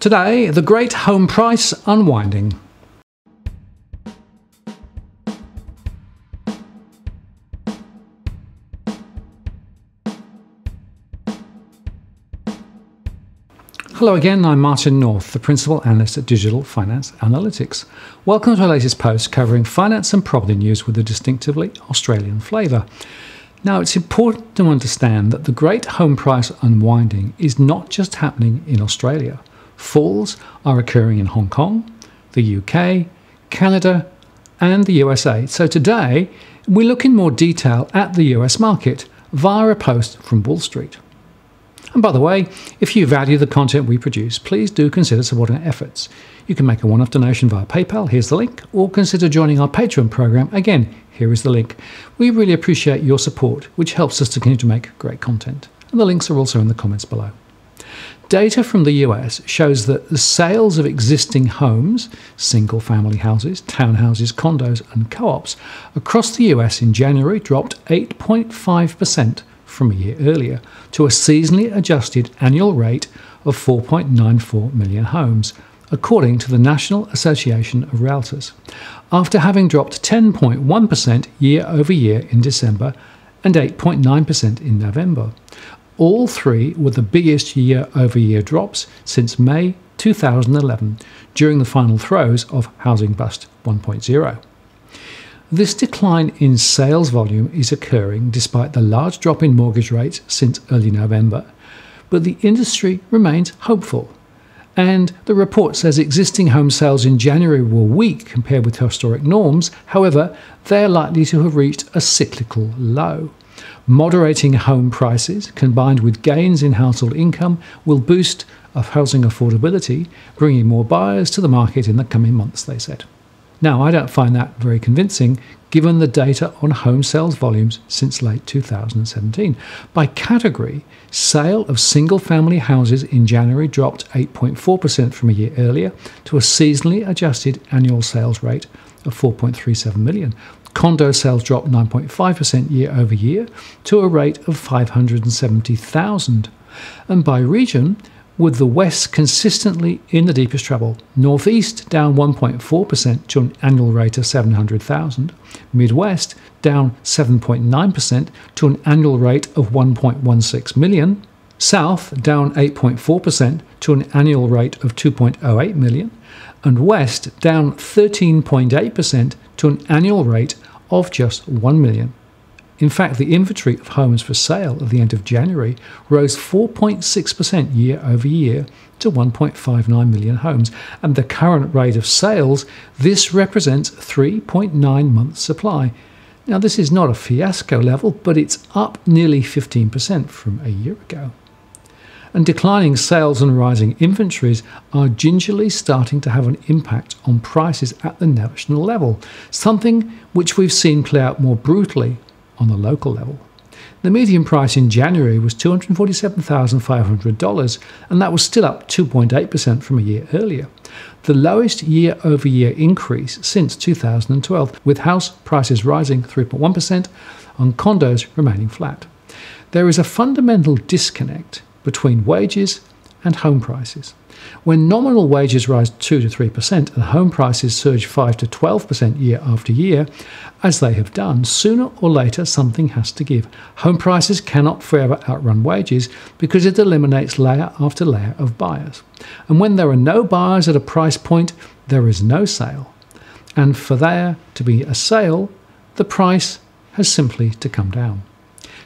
Today, the great home price unwinding. Hello again, I'm Martin North, the Principal Analyst at Digital Finance Analytics. Welcome to our latest post covering finance and property news with a distinctively Australian flavour. Now, it's important to understand that the great home price unwinding is not just happening in Australia. Falls are occurring in Hong Kong, the UK, Canada, and the USA. So today, we look in more detail at the US market via a post from Wolf Street. And by the way, if you value the content we produce, please do consider supporting our efforts. You can make a one off donation via PayPal, here's the link, or consider joining our Patreon program. Again, here is the link. We really appreciate your support, which helps us to continue to make great content. And the links are also in the comments below. Data from the US shows that the sales of existing homes, single family houses, townhouses, condos, and co ops across the US in January dropped 8.5% from a year earlier to a seasonally adjusted annual rate of 4.94 million homes, according to the National Association of Realtors, after having dropped 10.1% year over year in December and 8.9% in November. All three were the biggest year over year drops since May 2011, during the final throes of Housing Bust 1.0. This decline in sales volume is occurring despite the large drop in mortgage rates since early November, but the industry remains hopeful. And the report says existing home sales in January were weak compared with historic norms. However, they are likely to have reached a cyclical low. Moderating home prices combined with gains in household income will boost housing affordability, bringing more buyers to the market in the coming months, they said. Now, I don't find that very convincing given the data on home sales volumes since late 2017. By category, sale of single family houses in January dropped 8.4% from a year earlier to a seasonally adjusted annual sales rate of 4.37 million. Condo sales dropped 9.5% year over year to a rate of 570,000. And by region, with the West consistently in the deepest trouble. Northeast down 1.4% to an annual rate of 700,000. Midwest down 7.9% to an annual rate of 1.16 million. South down 8.4% to an annual rate of 2.08 million. And West down 13.8% to an annual rate of just 1 million. In fact, the inventory of homes for sale at the end of January rose 4.6% year over year to 1.59 million homes. And the current rate of sales, this represents 3.9 months' supply. Now, this is not a fiasco level, but it's up nearly 15% from a year ago. And declining sales and rising inventories are gingerly starting to have an impact on prices at the national level, something which we've seen play out more brutally on the local level. The median price in January was $247,500, and that was still up 2.8% from a year earlier. The lowest year over year increase since 2012, with house prices rising 3.1% and condos remaining flat. There is a fundamental disconnect between wages and home prices. When nominal wages rise 2 to 3% and home prices surge 5 to 12% year after year, as they have done, sooner or later something has to give. Home prices cannot forever outrun wages because it eliminates layer after layer of buyers. And when there are no buyers at a price point, there is no sale. And for there to be a sale, the price has simply to come down.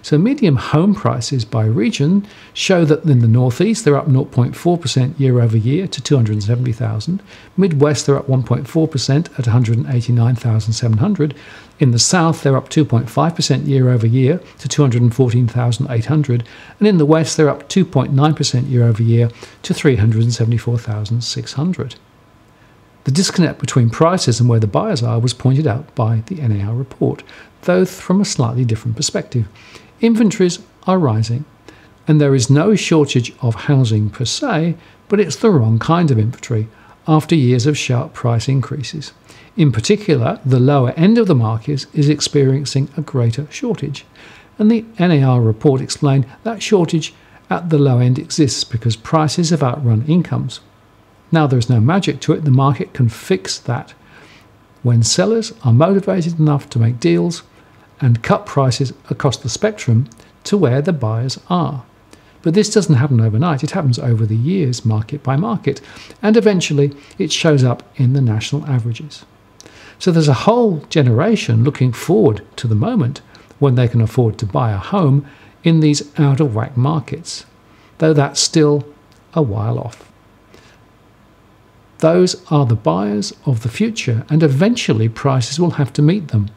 So medium home prices by region show that in the northeast they're up 0.4% year over year to 270,000. Midwest they're up 1.4% at 189,700. In the south they're up 2.5% year over year to 214,800, and in the west they're up 2.9% year over year to 374,600. The disconnect between prices and where the buyers are was pointed out by the NAR report, though from a slightly different perspective. Inventories are rising, and there is no shortage of housing per se, but it's the wrong kind of inventory after years of sharp price increases. In particular, the lower end of the market is experiencing a greater shortage. And the NAR report explained that shortage at the low end exists because prices have outrun incomes. Now, there's no magic to it, the market can fix that when sellers are motivated enough to make deals and cut prices across the spectrum to where the buyers are. But this doesn't happen overnight, it happens over the years, market by market, and eventually it shows up in the national averages. So there's a whole generation looking forward to the moment when they can afford to buy a home in these out of whack markets, though that's still a while off. Those are the buyers of the future, and eventually prices will have to meet them.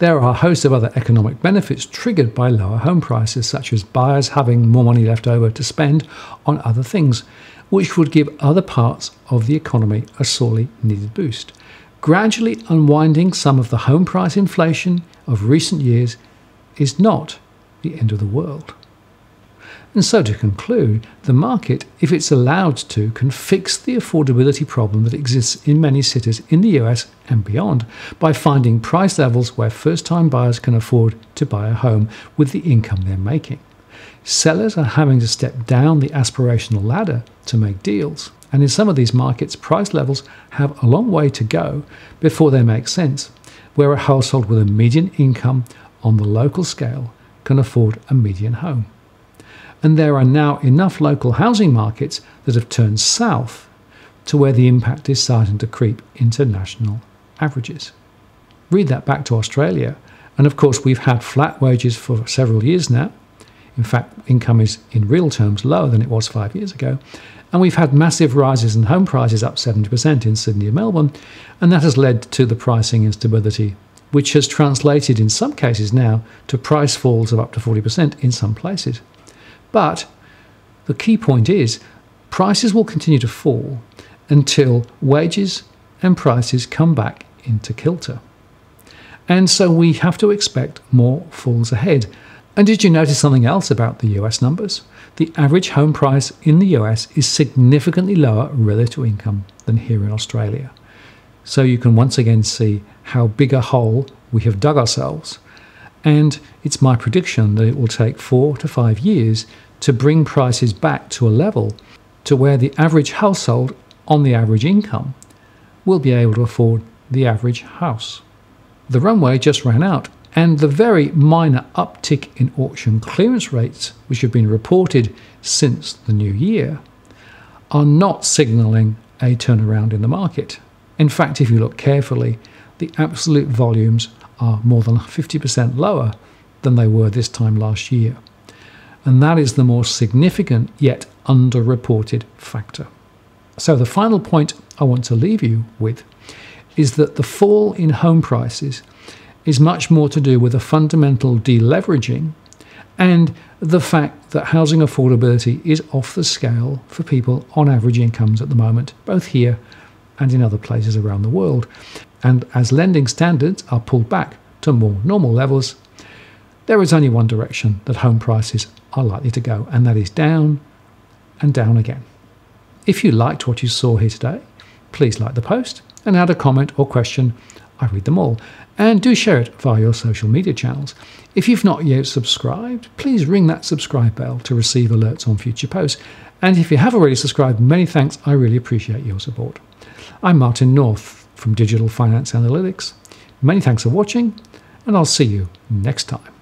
There are a host of other economic benefits triggered by lower home prices, such as buyers having more money left over to spend on other things, which would give other parts of the economy a sorely needed boost. Gradually unwinding some of the home price inflation of recent years is not the end of the world. And so, to conclude, the market, if it's allowed to, can fix the affordability problem that exists in many cities in the US and beyond by finding price levels where first time buyers can afford to buy a home with the income they're making. Sellers are having to step down the aspirational ladder to make deals. And in some of these markets, price levels have a long way to go before they make sense, where a household with a median income on the local scale can afford a median home and there are now enough local housing markets that have turned south to where the impact is starting to creep into national averages. Read that back to Australia, and of course, we've had flat wages for several years now. In fact, income is in real terms lower than it was five years ago. And we've had massive rises in home prices up 70% in Sydney and Melbourne, and that has led to the pricing instability, which has translated in some cases now to price falls of up to 40% in some places. But the key point is prices will continue to fall until wages and prices come back into kilter. And so we have to expect more falls ahead. And did you notice something else about the US numbers? The average home price in the US is significantly lower relative to income than here in Australia. So you can once again see how big a hole we have dug ourselves. And it's my prediction that it will take four to five years to bring prices back to a level to where the average household on the average income will be able to afford the average house. The runway just ran out, and the very minor uptick in auction clearance rates, which have been reported since the new year, are not signalling a turnaround in the market. In fact, if you look carefully, the absolute volumes are more than 50% lower than they were this time last year and that is the more significant yet underreported factor. So, the final point I want to leave you with is that the fall in home prices is much more to do with a fundamental deleveraging and the fact that housing affordability is off the scale for people on average incomes at the moment, both here and in other places around the world. And as lending standards are pulled back to more normal levels, there is only one direction that home prices are likely to go, and that is down and down again. If you liked what you saw here today, please like the post and add a comment or question. I read them all. And do share it via your social media channels. If you've not yet subscribed, please ring that subscribe bell to receive alerts on future posts. And if you have already subscribed, many thanks. I really appreciate your support. I'm Martin North from Digital Finance Analytics. Many thanks for watching, and I'll see you next time.